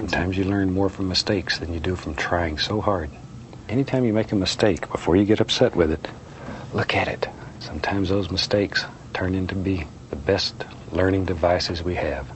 Sometimes you learn more from mistakes than you do from trying so hard. Anytime you make a mistake, before you get upset with it, look at it. Sometimes those mistakes turn into be the best learning devices we have.